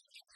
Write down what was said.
just